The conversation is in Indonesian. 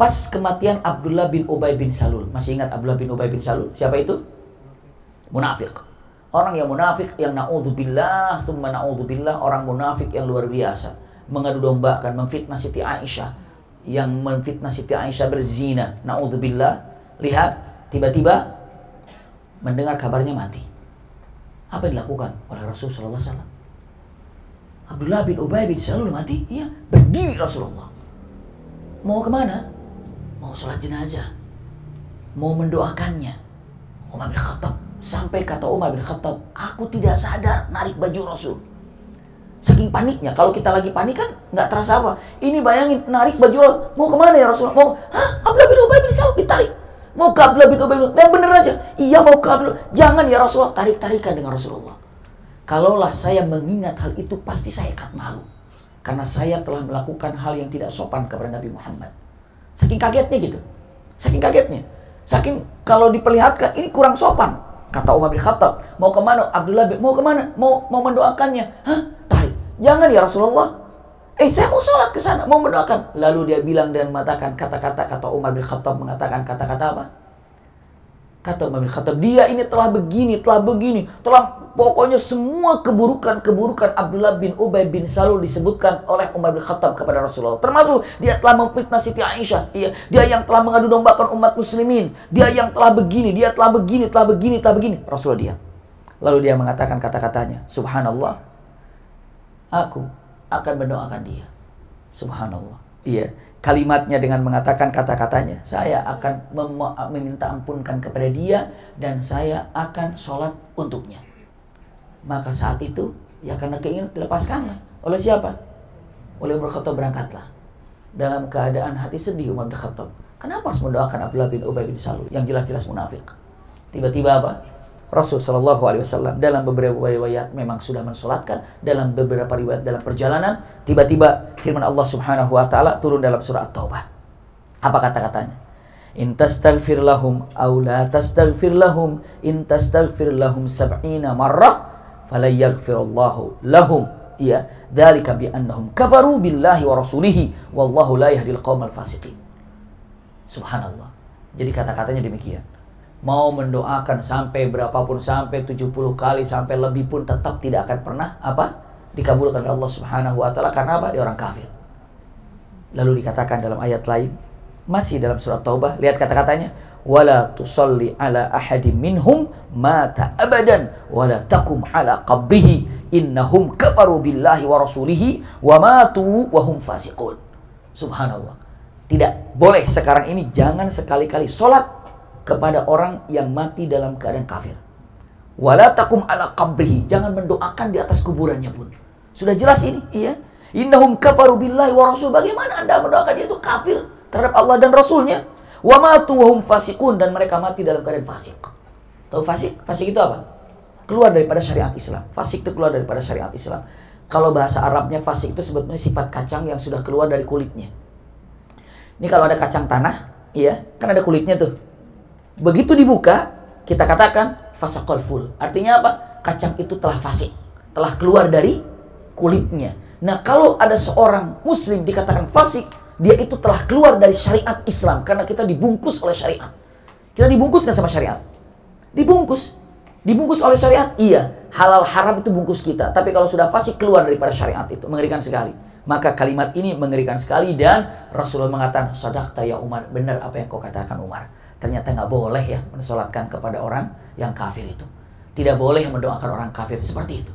Pas kematian Abdullah bin Ubay bin Salul. Masih ingat Abdullah bin Ubay bin Salul? Siapa itu? Munafik. Orang yang munafik yang na'udzubillah, thumma na'udzubillah, orang munafik yang luar biasa. Mengadu dombakan, memfitnah Siti Aisyah. Yang memfitnah Siti Aisyah berzina. Na'udzubillah. Lihat, tiba-tiba mendengar kabarnya mati. Apa yang dilakukan oleh Rasulullah SAW? Abdullah bin Ubay bin Salul mati? Iya, berdiri Rasulullah. Mau ke mana? Mau sholat jenazah, mau mendoakannya. Umar bin Khattab sampai kata Umar bin Khattab, aku tidak sadar narik baju Rasul. Saking paniknya, kalau kita lagi panik kan nggak terasa apa. Ini bayangin narik baju Rasul, mau ke mana ya Rasul? Mau, hah? Abdullah bin Ubay bin Salul ditarik. Mau ke Abdullah bin Ubay bin Yang bener aja. Iya mau ke Abdullah. Jangan ya Rasulullah, tarik-tarikan dengan Rasulullah. Kalaulah saya mengingat hal itu, pasti saya akan malu. Karena saya telah melakukan hal yang tidak sopan kepada Nabi Muhammad. Saking kagetnya gitu. Saking kagetnya. Saking kalau diperlihatkan ini kurang sopan. Kata Umar bin Khattab, mau ke mana? Abdullah bin, mau ke mana? Mau mau mendoakannya? Hah? Tarik. Jangan ya Rasulullah. Eh saya mau sholat ke sana, mau mendoakan. Lalu dia bilang dan mengatakan kata-kata kata Umar bin Khattab mengatakan kata-kata apa? Kata Umar bin Khattab, dia ini telah begini, telah begini, telah Pokoknya semua keburukan-keburukan Abdullah bin Ubay bin Salul disebutkan oleh Umar bin Khattab kepada Rasulullah. Termasuk dia telah memfitnah Siti Aisyah. Iya, dia yang telah mengadu dombakan umat muslimin. Dia yang telah begini, dia telah begini, telah begini, telah begini. Rasulullah dia. Lalu dia mengatakan kata-katanya, Subhanallah, aku akan mendoakan dia. Subhanallah. Iya, kalimatnya dengan mengatakan kata-katanya, saya akan meminta ampunkan kepada dia dan saya akan sholat untuknya maka saat itu ya karena keinginan dilepaskanlah oleh siapa? Oleh Umar Khattab berangkatlah dalam keadaan hati sedih Umar Khattab. Kenapa harus mendoakan Abdullah bin Ubay bin Salul yang jelas-jelas munafik? Tiba-tiba apa? Rasul Shallallahu Alaihi Wasallam dalam beberapa riwayat memang sudah mensolatkan dalam beberapa riwayat dalam perjalanan tiba-tiba firman Allah Subhanahu Wa Taala turun dalam surah At-Taubah. Apa kata-katanya? In tastaghfir lahum aw la tastaghfir lahum in tastaghfir lahum sab'ina marrah fala yaghfirullahu lahum ya dzalika bi annahum kafaru billahi wa rasulihi wallahu la yahdil qaumal fasiqin subhanallah jadi kata-katanya demikian mau mendoakan sampai berapapun sampai 70 kali sampai lebih pun tetap tidak akan pernah apa? Dikabulkan oleh Allah Subhanahu wa taala. Karena apa? Dia orang kafir. Lalu dikatakan dalam ayat lain masih dalam surat Taubah lihat kata-katanya wala tusalli ala ahadim minhum mata abadan wala takum ala qabrihi innahum kafaru billahi wa rasulihi wa matu wa hum fasiqun. Subhanallah. Tidak boleh sekarang ini jangan sekali-kali sholat kepada orang yang mati dalam keadaan kafir wala takum ala qabrihi jangan mendoakan di atas kuburannya pun sudah jelas ini iya innahum kafaru billahi wa rasul bagaimana anda mendoakan dia itu kafir terhadap Allah dan Rasulnya Wa matu wahum fasikun dan mereka mati dalam keadaan fasik. Tahu fasik? Fasik itu apa? Keluar daripada syariat Islam. Fasik itu keluar daripada syariat Islam. Kalau bahasa Arabnya fasik itu sebetulnya sifat kacang yang sudah keluar dari kulitnya. Ini kalau ada kacang tanah, iya, kan ada kulitnya tuh. Begitu dibuka, kita katakan fasakol full. Artinya apa? Kacang itu telah fasik, telah keluar dari kulitnya. Nah, kalau ada seorang muslim dikatakan fasik, dia itu telah keluar dari syariat Islam karena kita dibungkus oleh syariat. Kita dibungkus kan sama syariat? Dibungkus. Dibungkus oleh syariat? Iya. Halal haram itu bungkus kita. Tapi kalau sudah fasik keluar daripada syariat itu. Mengerikan sekali. Maka kalimat ini mengerikan sekali dan Rasulullah mengatakan, Sadaqta ya Umar. Benar apa yang kau katakan Umar ternyata nggak boleh ya mensolatkan kepada orang yang kafir itu. Tidak boleh mendoakan orang kafir seperti itu.